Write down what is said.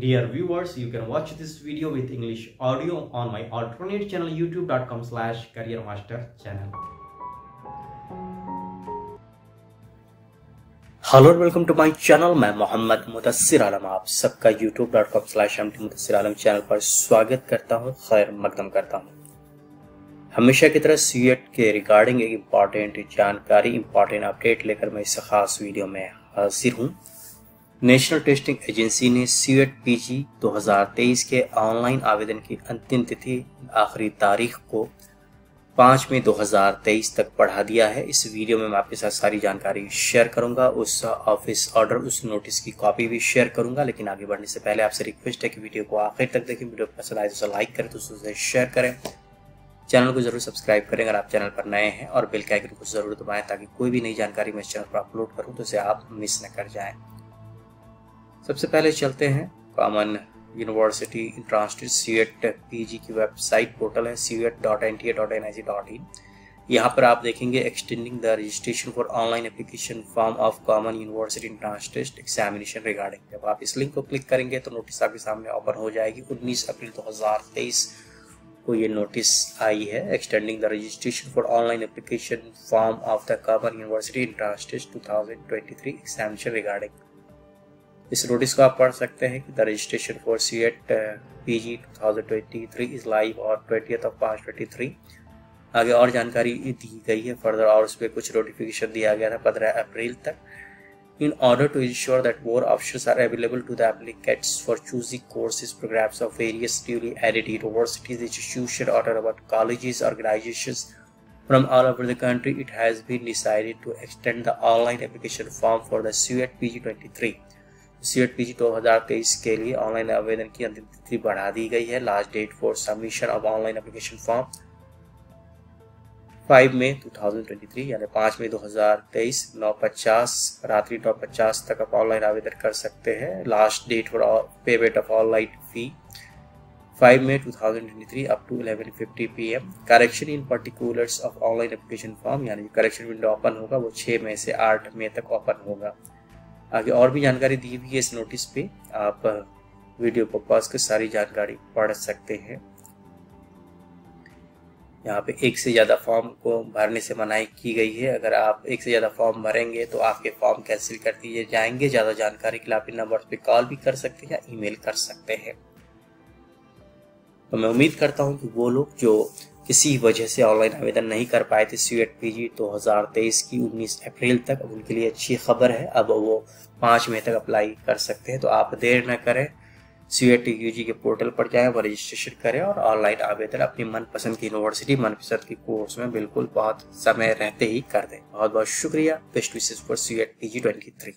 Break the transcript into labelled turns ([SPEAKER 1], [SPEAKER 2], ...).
[SPEAKER 1] Dear viewers, you can watch this video with English audio on my alternate channel youtube.com slash career master channel.
[SPEAKER 2] Hello और welcome to my channel मैं मोहम्मद मुदस्सिर आलम आप सबका youtube.com slash Mudassir आलम channel पर स्वागत करता हूँ खैर मकदम करता हूँ। हमेशा की तरह सीएट के रिगार्डिंग एक इंपॉर्टेंट जानकारी इंपॉर्टेंट अपडेट लेकर मैं इस खास वीडियो में हाजिर हूँ। नेशनल टेस्टिंग एजेंसी ने सीएट पीजी 2023 के ऑनलाइन आवेदन की अंतिम तिथि आखिरी तारीख को पाँच मई 2023 तक बढ़ा दिया है। इस वीडियो में मैं आपके साथ सारी जानकारी शेयर करूँगा। उस ऑफ़िस ऑर्डर, उस नोटिस की कॉपी भी शेयर करूँगा। लेकिन आगे बढ़ने से पहले आपसे रिक्वेस्ट है कि वीडियो को आखिर तक देखें। वीडियो पसंद आए तो उसे लाइक करें तो उसे शेयर करें। चैनल को ज़रूर सब्सक्राइब करें अगर आप चैनल पर नए हैं। और बिल के को ज़रूर दबाएँ ताकि कोई भी नई जानकारी मैं इस चैनल पर अपलोड करूँ तो उसे आप मिस न कर जाएँ। सबसे पहले चलते हैं common university entrance test C ET P की वेबसाइट पोर्टल है C ET dot N T A dot N I C dot in यहाँ पर आप देखेंगे extending the registration for online application form of common university entrance test examination regarding जब आप इस link को क्लिक करेंगे तो नोटिस आपके सामने ओपन हो जाएगी। 19 अप्रैल 2023 को ये नोटिस आई है extending the registration for online application form of the common university entrance test 2023 examination regarding इस नोटिस को आप पढ़ सकते हैं कि the registration for C ET P G two thousand twenty three is live और ट्वेंटी ऑफ़ ट्वेंटी थ्री आगे और जानकारी दी गई है फर्दर और उस पर कुछ नोटिफिकेशन दिया गया था पंद्रह अप्रैल तक। In order to ensure that more option are available to the for choosing courses programs of various newly added universities institution order about colleges organisation from all over the country it has been decided to extend the online application form for the twenty three C ET P G दो हज़ार तेईस के लिए online आवेदन की अंतिम तिथि बढ़ा दी गई है। Last date for submission of online application form five May 2023 यानी पाँच मई 2023 नौ पचास, रात्रि नौ पचास तक आप ऑनलाइन आवेदन कर सकते हैं। Last date for payment of online fee 5 May 2023 up to 11:50 pm correction in particulars of online application form यानी करेक्शन विंडो ओपन होगा, वो 6 मई से 8 मई तक ओपन होगा। आगे और भी जानकारी दी हुई है इस नोटिस पे, आप वीडियो को पॉज कर सारी जानकारी पढ़ सकते हैं। यहाँ पे एक से ज़्यादा फॉर्म को भरने से मनाही की गई है। अगर आप एक से ज़्यादा फॉर्म भरेंगे तो आपके फॉर्म कैंसिल कर दिए जाएँगे। ज़्यादा जानकारी के लिए आप इन नंबर पे कॉल भी कर सकते हैं या ईमेल कर सकते हैं। तो मैं उम्मीद करता हूँ कि वो लोग जो किसी वजह से ऑनलाइन आवेदन नहीं कर पाए थे। सी एट पी जी दो हज़ार तेईस की उन्नीस अप्रैल तक अब उनके लिए अच्छी खबर है। अब वो पाँच मई तक अप्लाई कर सकते हैं। तो आप देर न करें। सी एट यू जी के पोर्टल पर जाएँ और रजिस्ट्रेशन करें और ऑनलाइन आवेदन अपनी मनपसंद की यूनिवर्सिटी, मनपसंद के कोर्स में बिल्कुल बहुत समय रहते ही कर दें। बहुत बहुत शुक्रिया। Best wishes for C eight P G twenty three.